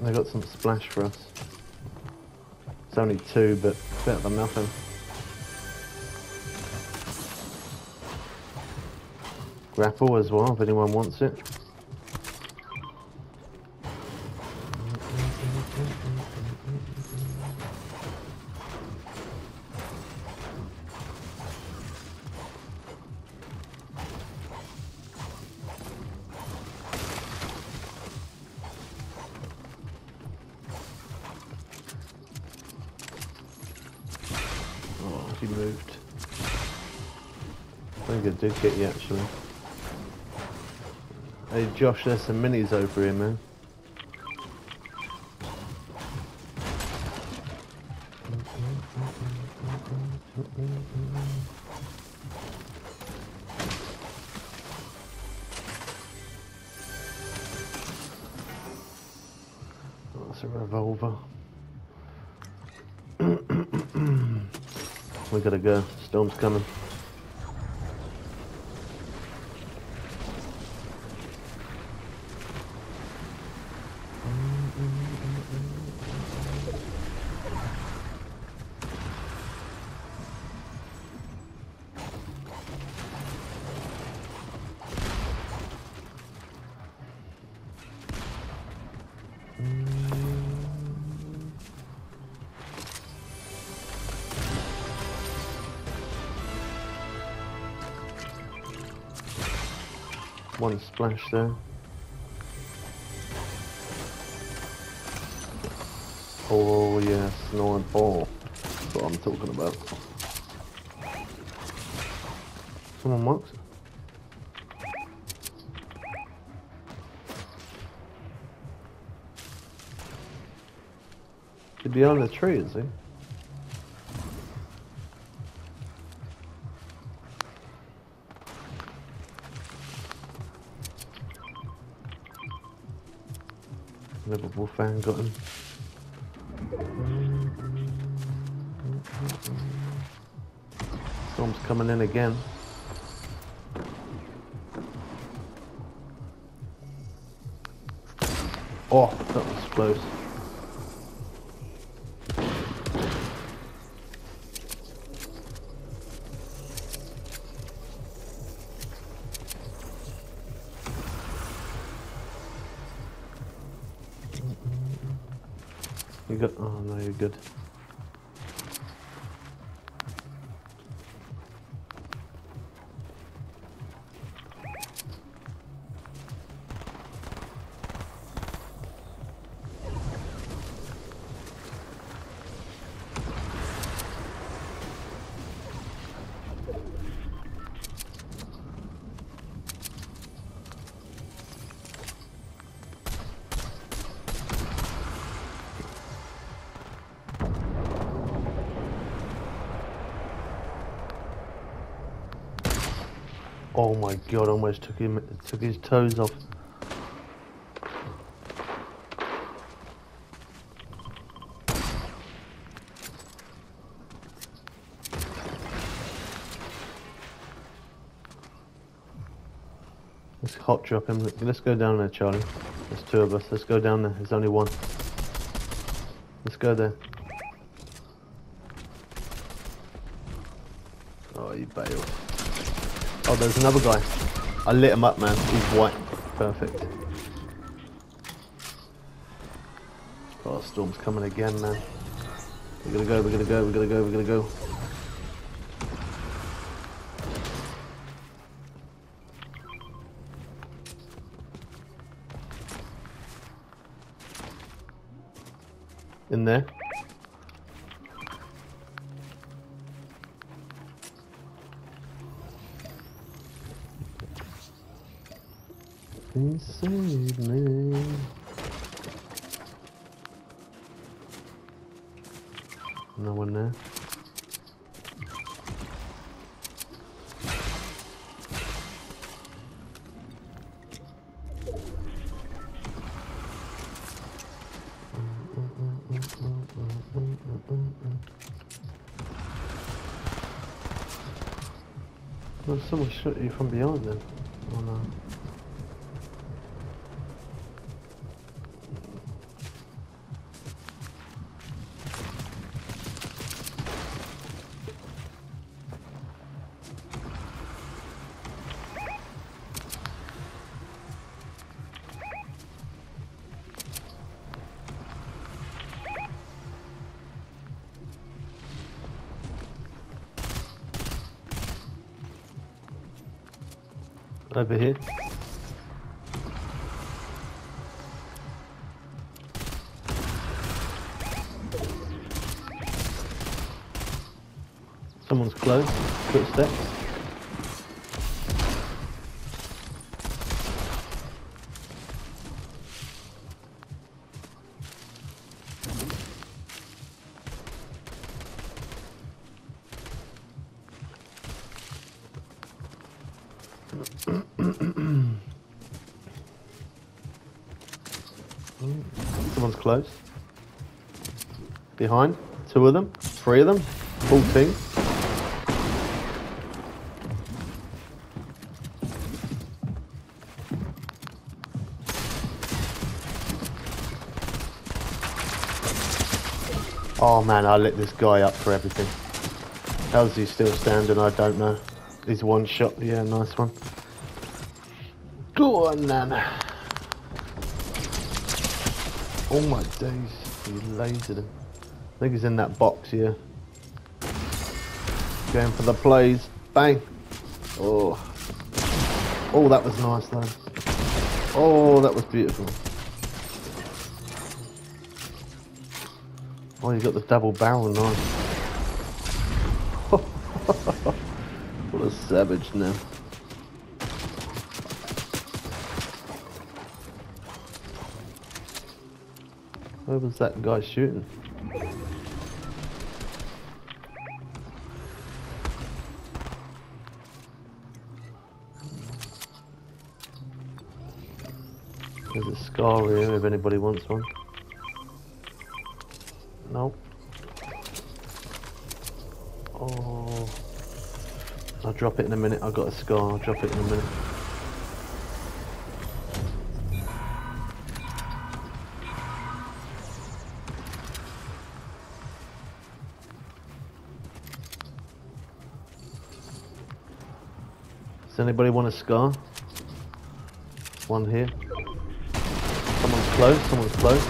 They got some splash for us. It's only two, but better than nothing. Grapple as well, if anyone wants it. Moved. I think I did get you actually. Hey Josh, there's some minis over here, man. That's a revolver. We gotta go. Storm's coming. One splash there. Oh yes, no ball. Oh, that's what I'm talking about. Someone marks it. be behind the tree, is he? Liverpool fan got him. Storm's coming in again. Oh, that was close. Good. Oh my god, almost took him took his toes off. Let's hot drop him. Let's go down there, Charlie. There's two of us. Let's go down there. There's only one. Let's go there. Oh, you bailed. Oh, there's another guy. I lit him up, man. He's white. Perfect. Oh, storm's coming again, man. We're gonna go, we're gonna go, we're gonna go, we're gonna go. In there. Please save me. No one there. Well, someone shot you from behind then. Oh no. Over here. Someone's close. Footsteps. Someone's close. Behind. Two of them. Three of them. Full team. Oh man, I lit this guy up for everything. How's he still standing? I don't know. He's one shot. Yeah, nice one. Go on, Nana. Oh my days, he lasered him. I think he's in that box here. Going for the plays. Bang. Oh. Oh, that was nice though. Oh, that was beautiful. Oh, you got the double barrel knife. what a savage now. Where was that guy shooting? There's a scar here if anybody wants one. Nope. Oh. I'll drop it in a minute. I've got a scar. I'll drop it in a minute. Does anybody want a scar? One here. Someone's close, someone's close.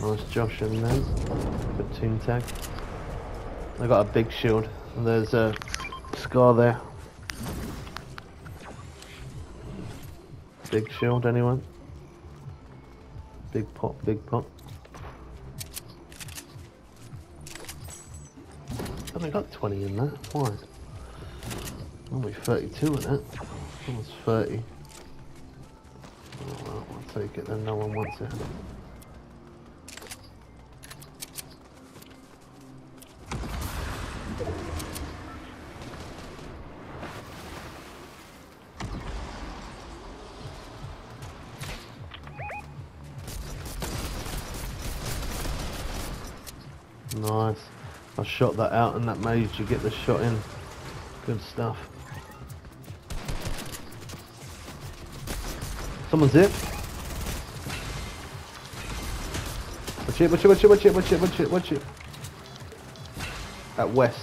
Nice Josh in there. Good team tag. I got a big shield. And there's a scar there. Big shield, anyone? Big pot, big pot. Only got 20 in that. Why? Only 32 in it. Almost 30. Oh, well, I'll take it then, no one wants it. Nice. I shot that out and that made you get the shot in. Good stuff. Someone's here. Watch it, watch it, watch it, watch it, watch it, watch it, watch it. At west.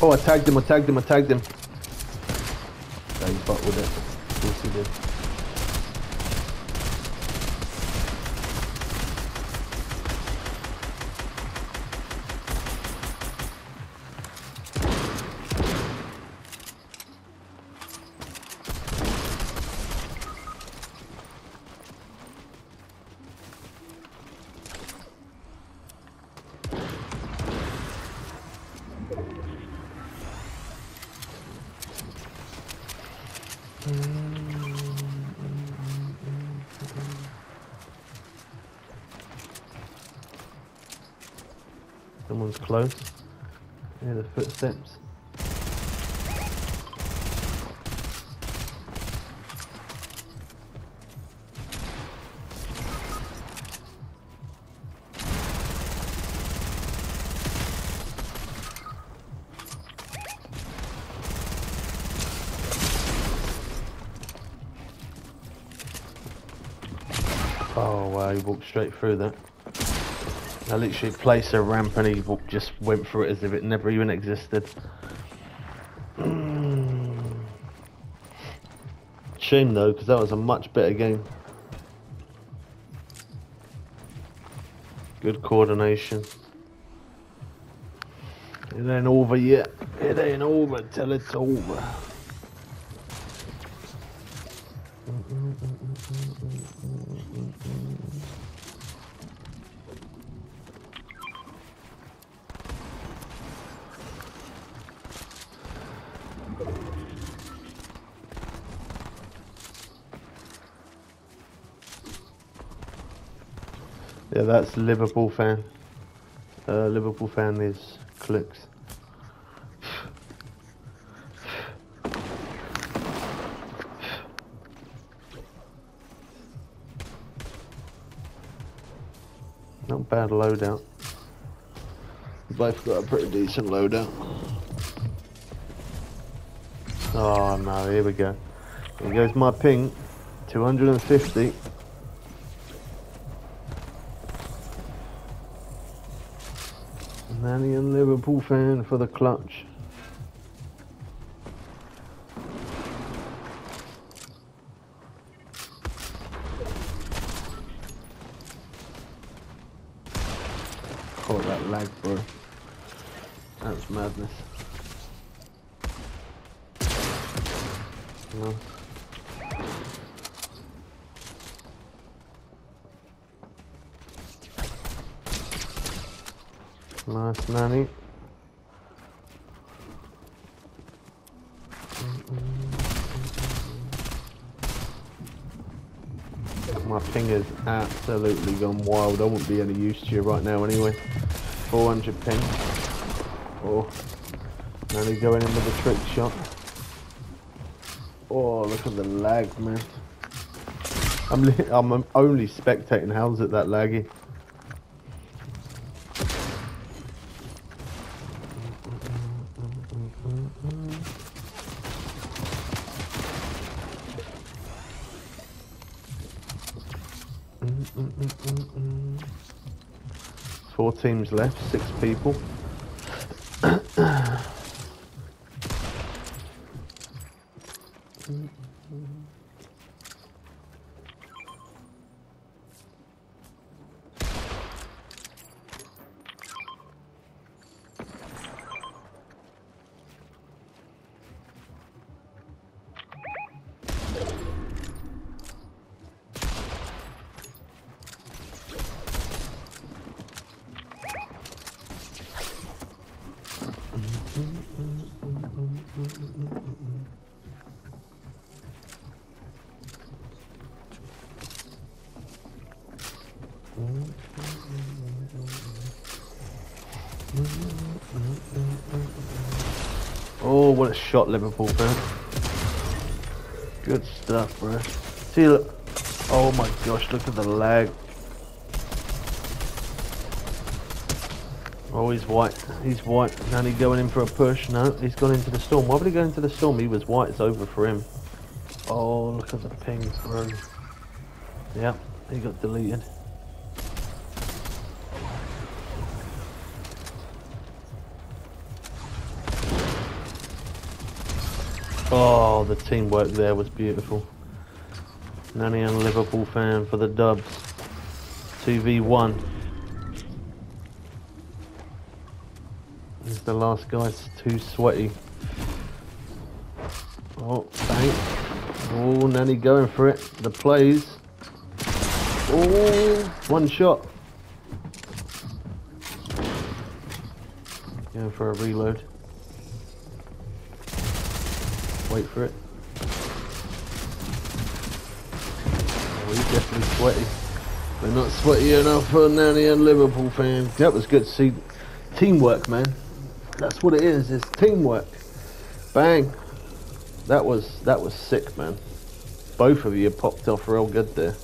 Oh, I tagged him, I tagged him, I tagged him. Close. Hear the footsteps. Oh wow, he walked straight through that. I literally placed a ramp and he just went through it as if it never even existed. Shame though, because that was a much better game. Good coordination. It ain't over yet. It ain't over till it's over. Yeah, that's Liverpool fan. Uh, Liverpool fan is clicks. Not bad loadout. Both got a pretty decent loadout. Oh no, here we go. Here goes my ping. 250. Nanny and Liverpool fan for the clutch. Oh, that lag, bro. That's madness. No. Nice, Nanny. Mm-hmm. My ping is absolutely gone wild. I won't be any use to you right now anyway. 400 ping. Oh, Nanny going in with a trick shot. Oh, look at the lag, man. I'm, I'm only spectating. How's it that laggy? Teams left, six people. Oh, what a shot, Liverpool fan. Good stuff, bro. See, look. Oh my gosh, look at the lag. Oh, he's white. He's white. Now he's going in for a push. No, he's gone into the storm. Why would he go into the storm? He was white. It's over for him. Oh, look at the pings, bro. Yep, he got deleted. Oh, the teamwork there was beautiful. Nanny and Liverpool fan for the dubs. 2v1. He's the last guy, it's too sweaty. Oh, bang. Oh, Nanny going for it. The plays. Oh, one shot. Going for a reload. Wait for it. Oh, he's definitely sweaty. We're not sweaty enough for Nanny and Liverpool fans. That was good to see. Teamwork, man. That's what it is. It's teamwork. Bang. That was that was sick, man. Both of you popped off real good there.